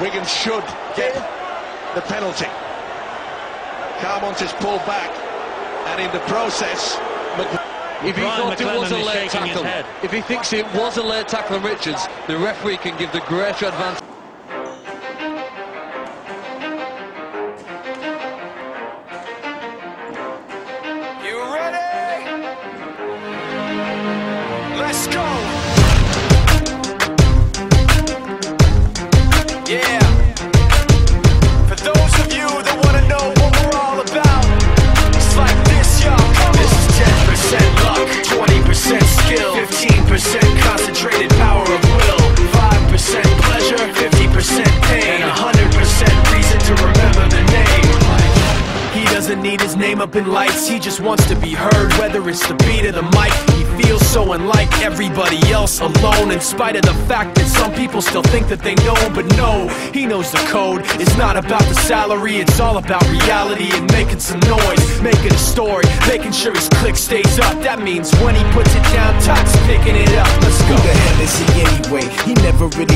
Wigan should get the penalty. Carmont is pulled back, and in the process, if he thought it was a late tackle, if he thinks it was a late tackle on Richards, the referee can give the greater advantage. Concentrated power of will, 5% pleasure, 50% pain, and 100% reason to remember the name. He doesn't need his name up in lights, he just wants to be heard, whether it's the beat of the mic. He feels so unlike everybody else, alone, in spite of the fact that some people still think that they know him, but no, he knows the code. It's not about the salary, it's all about reality and making some noise, making a story, making sure his click stays up. That means when he puts it down, Todd's picking it up. Let's go. Never really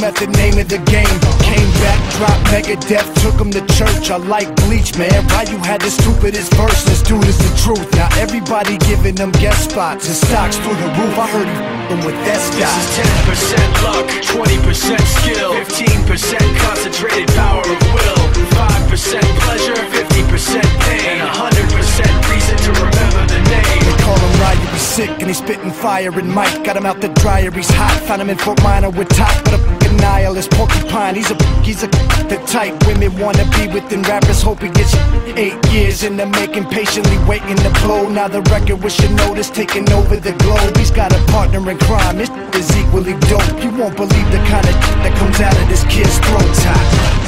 method, name of the game. Came back, dropped Megadeth, took him to church. I like Bleach, man. Why you had the stupidest verse, this dude is the truth. Now everybody giving them guest spots, his stocks through the roof. I heard he f***ing with that This is 10% luck, 20% skill, 15% concentrated power of will, 5% pleasure, 50% pain, and 100% reason to remember the name. They call him Ryu, he's sick and he's spitting fire and Mike got him out the dryer, he's hot. Found him in Fort Minor with top, but a nihilist porcupine. He's a he's a the type women wanna be with and rappers hope he gets eight years in the making, patiently waiting to blow. Now the record with notice taking over the globe. He's got a partner in crime, this is equally dope. You won't believe the kind of that comes out of this kid's throat. Top.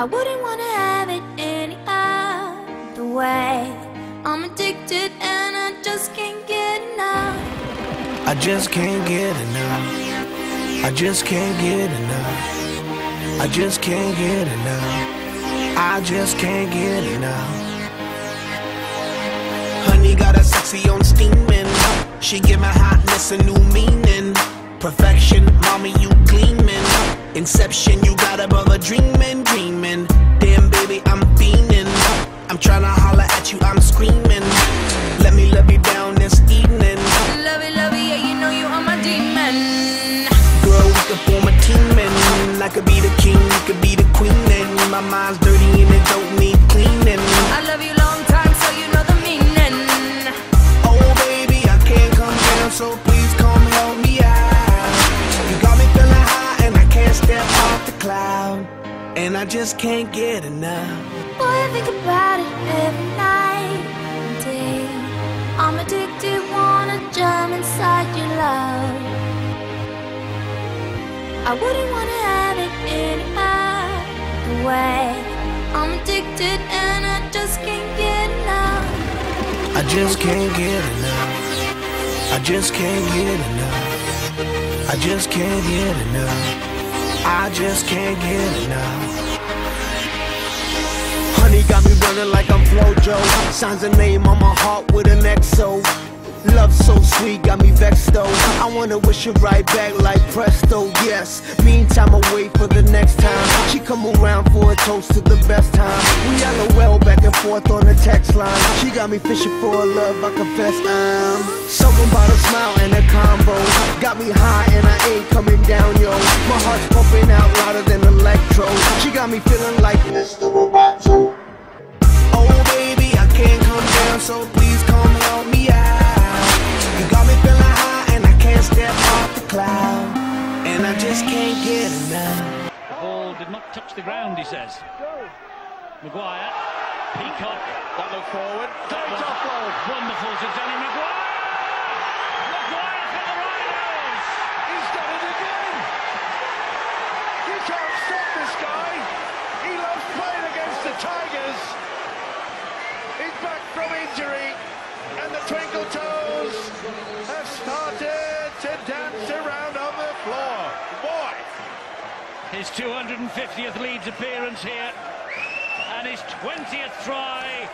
I wouldn't wanna have it any other way. I'm addicted and I just can't get enough. I just can't get enough. I just can't get enough. I just can't get enough. I just can't get enough. Honey got a sexy on steaming. She give my hotness a new meaning. Perfection, mommy, you gleaming. Inception, you got above a brother You could be the queen and my mind's dirty and it don't need cleaning. I love you long time, so you know the meaning. Oh baby, I can't come down, so please come help me out. You got me feeling high and I can't step off the cloud, and I just can't get enough. Boy, I think about it every night and day. I'm addicted, wanna jump inside your love. I wouldn't wanna have it any addicted and I just can't get enough. I just can't get enough. I just can't get enough. I just can't get enough. I just can't get enough. Honey got me running like I'm Flojo. Signs a name on my heart with an XO. Love so sweet, got me vexed though. I wanna wish her right back like presto, yes. Meantime, I wait for the next time. Come around for a toast to the best time. We LOL back and forth on the text line. She got me fishing for a love, I confess I'm. Something about a smile and a combo. Got me high and I ain't coming down, yo. My heart's pumping out louder than electro. She got me feeling like Mr. Roboto. Oh baby, I can't come down, so please come help me out. You got me feeling high and I can't step off the cloud. And I just can't get enough. Did not touch the ground, he says. McGuire, Peacock, That look forward. Great offload. wonderful to Danny. McGuire 150th Leeds appearance here and his 20th try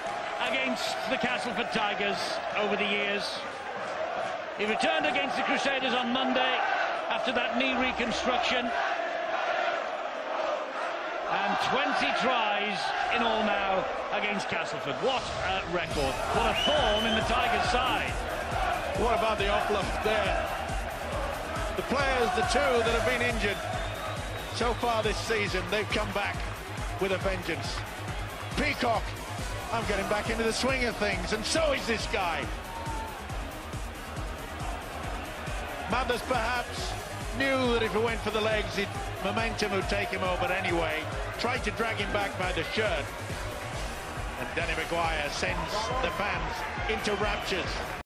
against the Castleford Tigers over the years. He returned against the Crusaders on Monday after that knee reconstruction. And 20 tries in all now against Castleford. What a record. What a form in the Tigers' side. What about the offload there? The players, the two that have been injured, so far this season, they've come back with a vengeance. Peacock, I'm getting back into the swing of things, and so is this guy. Mathers perhaps knew that if he went for the legs, he'd, momentum would take him over anyway. Tried to drag him back by the shirt. And Danny McGuire sends the fans into raptures.